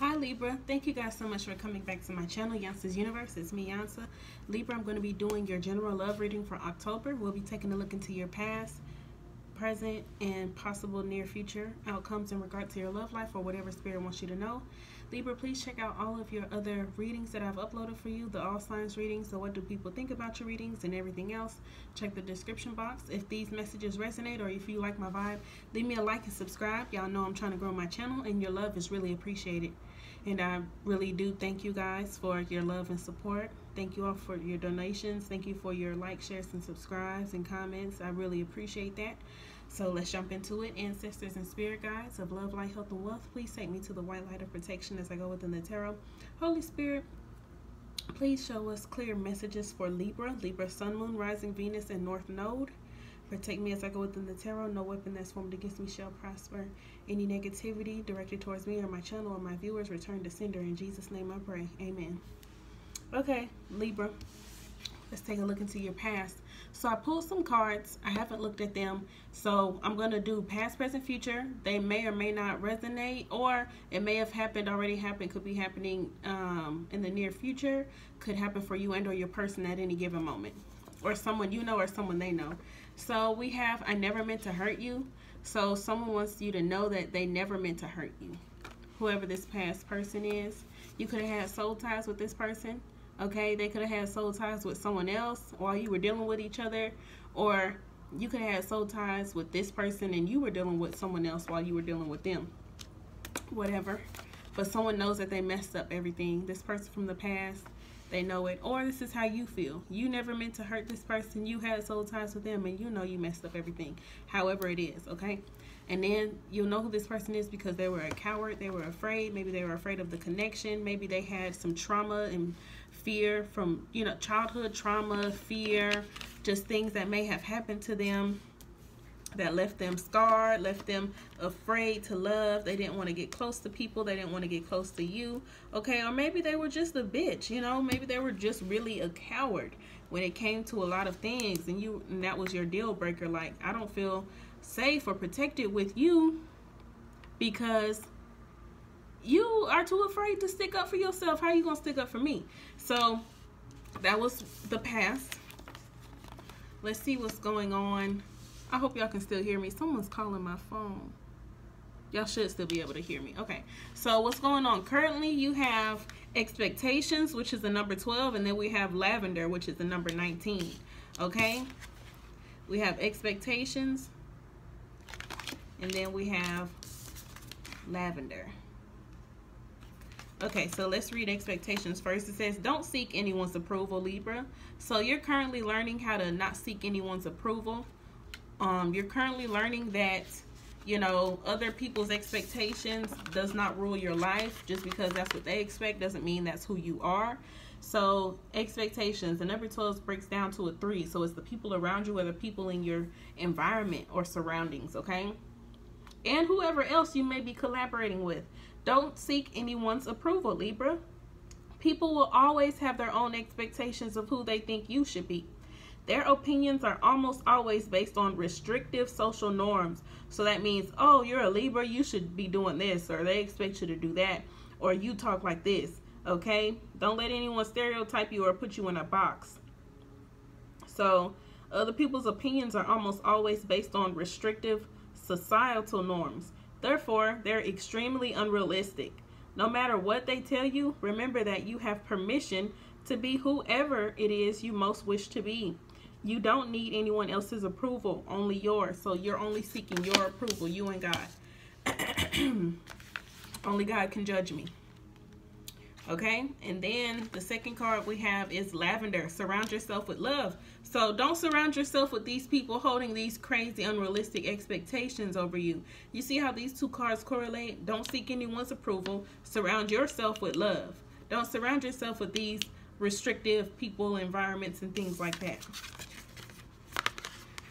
Hi Libra, thank you guys so much for coming back to my channel, Yansa's Universe. It's me, Yansa. Libra, I'm going to be doing your general love reading for October. We'll be taking a look into your past, present, and possible near future outcomes in regard to your love life or whatever spirit wants you to know. Libra, please check out all of your other readings that I've uploaded for you, the all signs readings, so what do people think about your readings and everything else. Check the description box. If these messages resonate or if you like my vibe, leave me a like and subscribe. Y'all know I'm trying to grow my channel and your love is really appreciated. And I really do thank you guys for your love and support. Thank you all for your donations. Thank you for your likes, shares, and subscribes and comments. I really appreciate that. So let's jump into it. Ancestors and spirit guides of love, light, health, and wealth, please take me to the white light of protection as I go within the tarot. Holy Spirit, please show us clear messages for Libra, Libra, Sun, Moon, Rising, Venus, and North Node. Protect me as I go within the tarot. No weapon that's formed against me shall prosper. Any negativity directed towards me or my channel or my viewers return to sender. In Jesus' name I pray. Amen. Okay, Libra. Let's take a look into your past. So I pulled some cards. I haven't looked at them. So I'm going to do past, present, future. They may or may not resonate or it may have happened, already happened, could be happening um, in the near future. Could happen for you and or your person at any given moment. Or someone you know or someone they know. So we have, I never meant to hurt you. So someone wants you to know that they never meant to hurt you. Whoever this past person is. You could have had soul ties with this person okay? They could have had soul ties with someone else while you were dealing with each other or you could have had soul ties with this person and you were dealing with someone else while you were dealing with them. Whatever. But someone knows that they messed up everything. This person from the past they know it. Or this is how you feel. You never meant to hurt this person. You had soul ties with them and you know you messed up everything however it is okay? And then you'll know who this person is because they were a coward they were afraid maybe they were afraid of the connection maybe they had some trauma and fear from, you know, childhood trauma, fear, just things that may have happened to them that left them scarred, left them afraid to love. They didn't want to get close to people. They didn't want to get close to you. Okay, or maybe they were just a bitch, you know? Maybe they were just really a coward when it came to a lot of things and you and that was your deal breaker like I don't feel safe or protected with you because you are too afraid to stick up for yourself. How are you going to stick up for me? So that was the past. Let's see what's going on. I hope y'all can still hear me. Someone's calling my phone. Y'all should still be able to hear me. Okay, so what's going on? Currently, you have expectations, which is the number 12, and then we have lavender, which is the number 19. Okay, we have expectations, and then we have lavender. Okay, so let's read expectations first. It says, don't seek anyone's approval, Libra. So you're currently learning how to not seek anyone's approval. Um, you're currently learning that, you know, other people's expectations does not rule your life. Just because that's what they expect doesn't mean that's who you are. So expectations, the number 12 breaks down to a three. So it's the people around you or the people in your environment or surroundings, okay? And whoever else you may be collaborating with. Don't seek anyone's approval, Libra. People will always have their own expectations of who they think you should be. Their opinions are almost always based on restrictive social norms. So that means, oh, you're a Libra, you should be doing this, or they expect you to do that, or you talk like this, okay? Don't let anyone stereotype you or put you in a box. So, other people's opinions are almost always based on restrictive societal norms. Therefore, they're extremely unrealistic. No matter what they tell you, remember that you have permission to be whoever it is you most wish to be. You don't need anyone else's approval, only yours. So you're only seeking your approval, you and God. only God can judge me. Okay, and then the second card we have is lavender. Surround yourself with love. So don't surround yourself with these people holding these crazy, unrealistic expectations over you. You see how these two cards correlate? Don't seek anyone's approval. Surround yourself with love. Don't surround yourself with these restrictive people, environments, and things like that.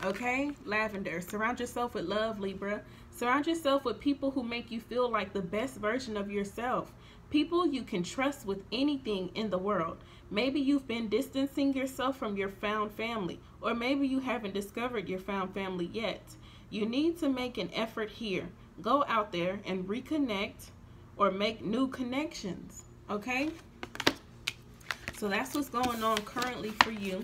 Okay, lavender. Surround yourself with love, Libra. Surround yourself with people who make you feel like the best version of yourself. People you can trust with anything in the world. Maybe you've been distancing yourself from your found family, or maybe you haven't discovered your found family yet. You need to make an effort here. Go out there and reconnect or make new connections. Okay? So that's what's going on currently for you.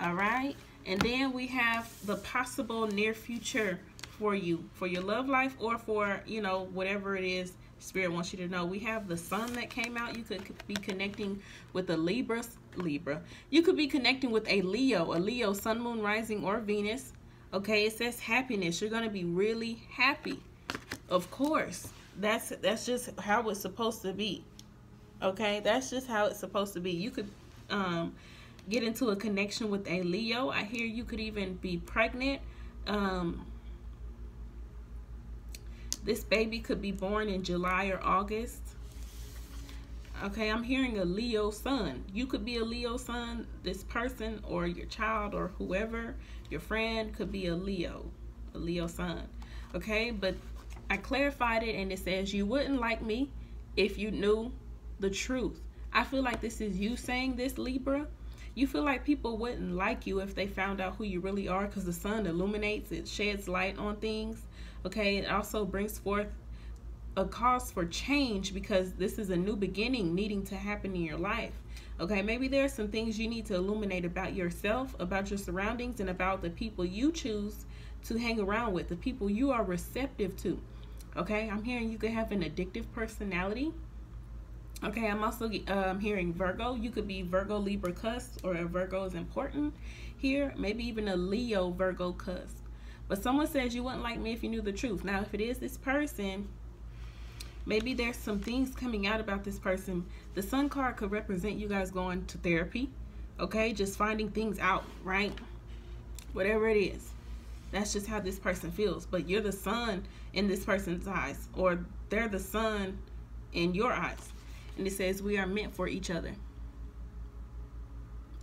All right? And then we have the possible near future for you, for your love life or for, you know, whatever it is Spirit wants you to know. We have the sun that came out. You could be connecting with a Libra. Libra. You could be connecting with a Leo, a Leo, sun, moon, rising, or Venus. Okay, it says happiness. You're going to be really happy. Of course. That's that's just how it's supposed to be. Okay, that's just how it's supposed to be. You could um, get into a connection with a Leo. I hear you could even be pregnant. Um, this baby could be born in July or August. Okay, I'm hearing a Leo son. You could be a Leo son. This person or your child or whoever, your friend could be a Leo, a Leo son. Okay, but I clarified it and it says you wouldn't like me if you knew the truth. I feel like this is you saying this, Libra. You feel like people wouldn't like you if they found out who you really are because the sun illuminates, it sheds light on things. Okay, it also brings forth a cause for change because this is a new beginning needing to happen in your life. Okay, maybe there are some things you need to illuminate about yourself, about your surroundings, and about the people you choose to hang around with, the people you are receptive to. Okay, I'm hearing you could have an addictive personality. Okay, I'm also um, hearing Virgo. You could be Virgo Libra cusp or a Virgo is important here. Maybe even a Leo Virgo cusp. But someone says you wouldn't like me if you knew the truth. Now, if it is this person, maybe there's some things coming out about this person. The sun card could represent you guys going to therapy. Okay, just finding things out, right? Whatever it is. That's just how this person feels. But you're the sun in this person's eyes, or they're the sun in your eyes. And it says we are meant for each other.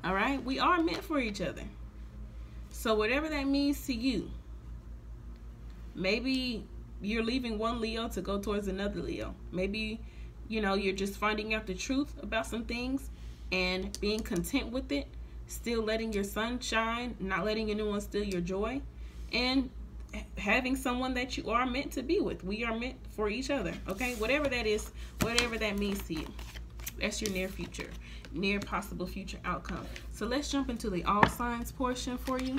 All right? We are meant for each other. So, whatever that means to you, maybe you're leaving one Leo to go towards another Leo. Maybe, you know, you're just finding out the truth about some things and being content with it, still letting your sun shine, not letting anyone steal your joy, and having someone that you are meant to be with. We are meant for each other, okay? Whatever that is, whatever that means to you. That's your near future, near possible future outcome. So let's jump into the all signs portion for you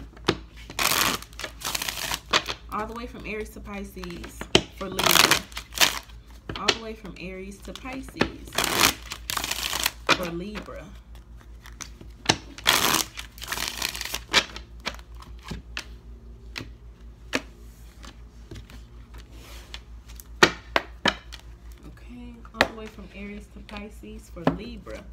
all the way from Aries to Pisces for Libra. All the way from Aries to Pisces for Libra. Okay, all the way from Aries to Pisces for Libra.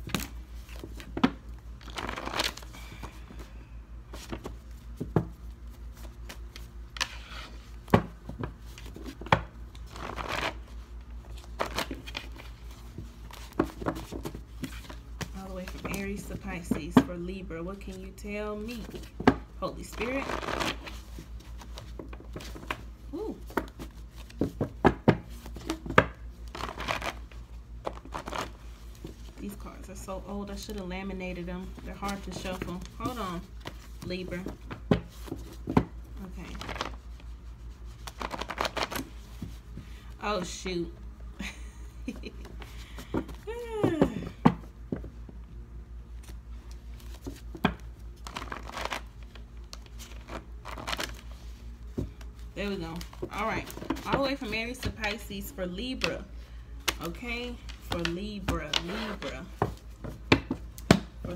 How away from Aries to Pisces for Libra. What can you tell me? Holy Spirit. Ooh. These cards are so Oh, old. I should have laminated them. They're hard to shuffle. Hold on, Libra. Okay. Oh, shoot. There we go. All right. All the way from Aries to Pisces for Libra. Okay? For Libra. Libra.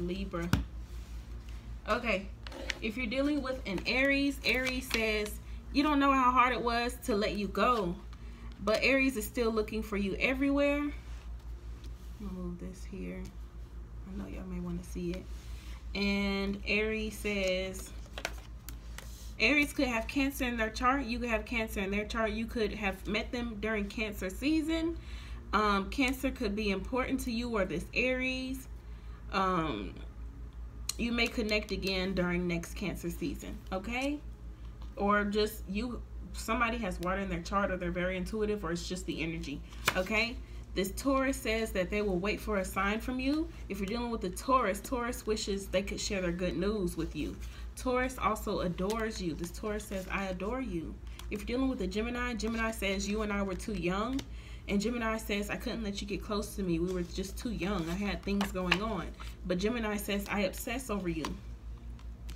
Libra. Okay. If you're dealing with an Aries, Aries says, you don't know how hard it was to let you go. But Aries is still looking for you everywhere. Move this here. I know y'all may want to see it. And Aries says, Aries could have Cancer in their chart. You could have Cancer in their chart. You could have met them during Cancer season. Um, cancer could be important to you or this Aries. Um, you may connect again during next Cancer season, okay? Or just you, somebody has water in their chart or they're very intuitive or it's just the energy, okay? This Taurus says that they will wait for a sign from you. If you're dealing with the Taurus, Taurus wishes they could share their good news with you. Taurus also adores you. This Taurus says, I adore you. If you're dealing with the Gemini, Gemini says you and I were too young. And Gemini says, I couldn't let you get close to me. We were just too young. I had things going on. But Gemini says, I obsess over you.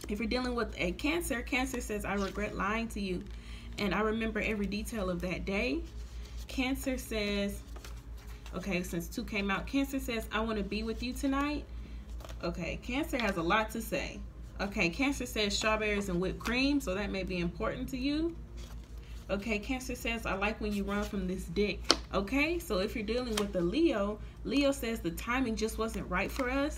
If you're dealing with a Cancer, Cancer says, I regret lying to you. And I remember every detail of that day. Cancer says, okay, since two came out, Cancer says, I want to be with you tonight. Okay, Cancer has a lot to say. Okay, Cancer says strawberries and whipped cream, so that may be important to you. Okay, Cancer says, I like when you run from this dick. Okay, so if you're dealing with a Leo, Leo says the timing just wasn't right for us,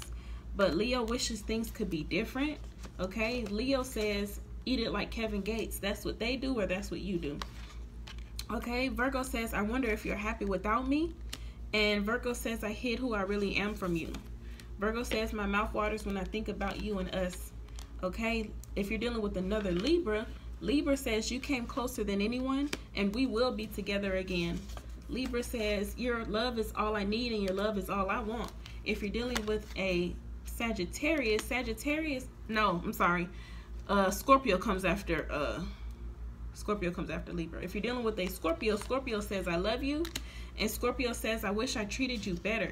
but Leo wishes things could be different. Okay, Leo says, eat it like Kevin Gates. That's what they do, or that's what you do. Okay, Virgo says, I wonder if you're happy without me. And Virgo says, I hid who I really am from you. Virgo says, my mouth waters when I think about you and us. Okay, if you're dealing with another Libra, Libra says you came closer than anyone and we will be together again. Libra says your love is all I need and your love is all I want. If you're dealing with a Sagittarius, Sagittarius, no, I'm sorry. Uh, Scorpio comes after uh, Scorpio comes after Libra. If you're dealing with a Scorpio, Scorpio says, I love you. And Scorpio says, I wish I treated you better.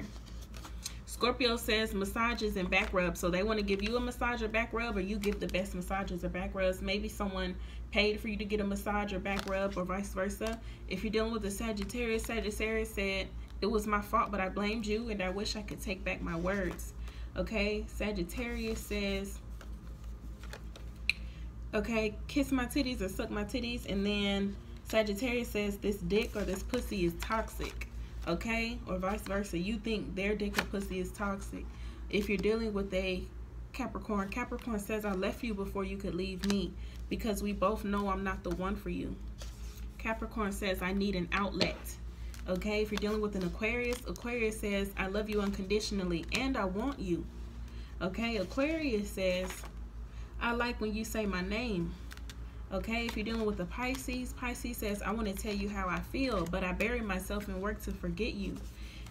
Scorpio says massages and back rubs. So they want to give you a massage or back rub or you give the best massages or back rubs. Maybe someone paid for you to get a massage or back rub or vice versa. If you're dealing with a Sagittarius, Sagittarius said, it was my fault, but I blamed you and I wish I could take back my words. Okay, Sagittarius says, okay, kiss my titties or suck my titties. And then Sagittarius says this dick or this pussy is toxic. Okay? Or vice versa. You think their dick or pussy is toxic. If you're dealing with a Capricorn, Capricorn says I left you before you could leave me because we both know I'm not the one for you. Capricorn says I need an outlet. Okay, if you're dealing with an Aquarius, Aquarius says I love you unconditionally and I want you. Okay, Aquarius says I like when you say my name. Okay, if you're dealing with a Pisces, Pisces says, I want to tell you how I feel, but I bury myself in work to forget you.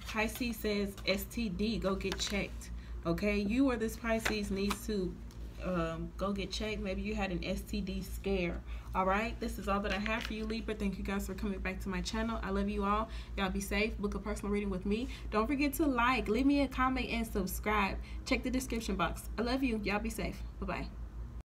Pisces says, STD, go get checked. Okay, you or this Pisces needs to um, go get checked. Maybe you had an STD scare. All right, this is all that I have for you, Libra. Thank you guys for coming back to my channel. I love you all. Y'all be safe. Book a personal reading with me. Don't forget to like, leave me a comment, and subscribe. Check the description box. I love you. Y'all be safe. Bye-bye.